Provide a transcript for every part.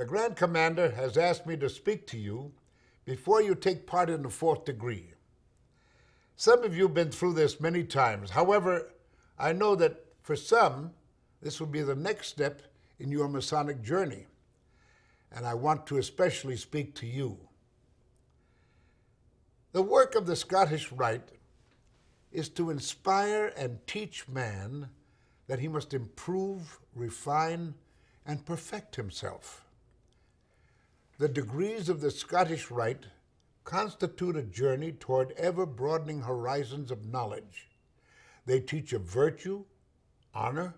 The Grand Commander has asked me to speak to you before you take part in the fourth degree. Some of you have been through this many times. However, I know that for some, this will be the next step in your Masonic journey. And I want to especially speak to you. The work of the Scottish Rite is to inspire and teach man that he must improve, refine, and perfect himself. The degrees of the Scottish Rite constitute a journey toward ever broadening horizons of knowledge. They teach of virtue, honor,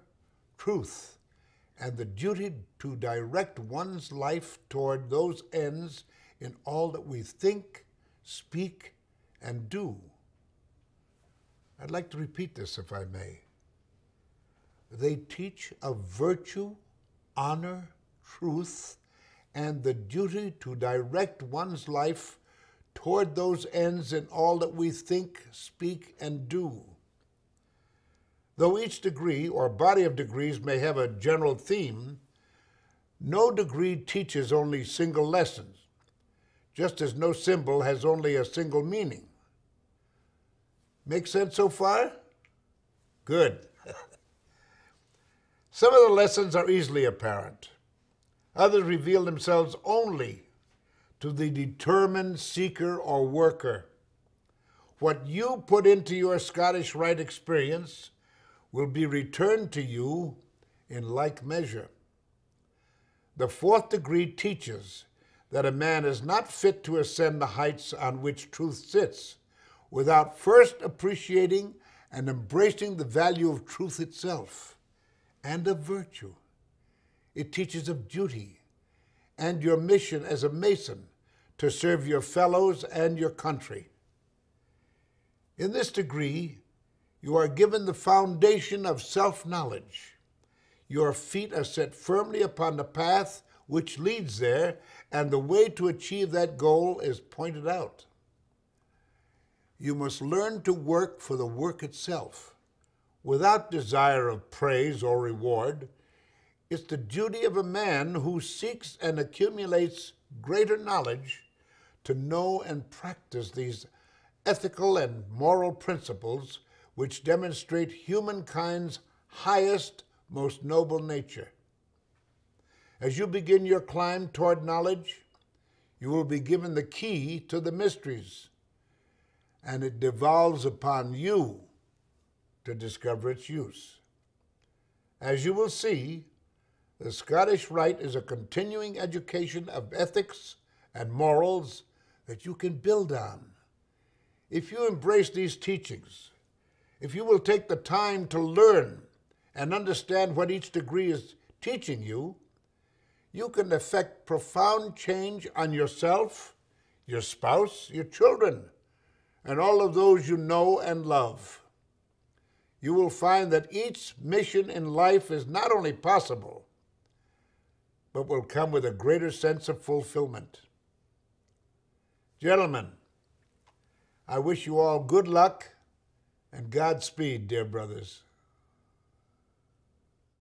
truth, and the duty to direct one's life toward those ends in all that we think, speak, and do. I'd like to repeat this if I may. They teach of virtue, honor, truth, and the duty to direct one's life toward those ends in all that we think, speak, and do. Though each degree or body of degrees may have a general theme, no degree teaches only single lessons, just as no symbol has only a single meaning. Make sense so far? Good. Some of the lessons are easily apparent. Others reveal themselves only to the determined seeker or worker. What you put into your Scottish Rite experience will be returned to you in like measure. The fourth degree teaches that a man is not fit to ascend the heights on which truth sits without first appreciating and embracing the value of truth itself and of virtue. It teaches of duty and your mission as a Mason to serve your fellows and your country. In this degree, you are given the foundation of self knowledge. Your feet are set firmly upon the path which leads there, and the way to achieve that goal is pointed out. You must learn to work for the work itself without desire of praise or reward. It's the duty of a man who seeks and accumulates greater knowledge to know and practice these ethical and moral principles which demonstrate humankind's highest, most noble nature. As you begin your climb toward knowledge, you will be given the key to the mysteries, and it devolves upon you to discover its use. As you will see, the Scottish Rite is a continuing education of ethics and morals that you can build on. If you embrace these teachings, if you will take the time to learn and understand what each degree is teaching you, you can effect profound change on yourself, your spouse, your children, and all of those you know and love you will find that each mission in life is not only possible, but will come with a greater sense of fulfillment. Gentlemen, I wish you all good luck and Godspeed, dear brothers.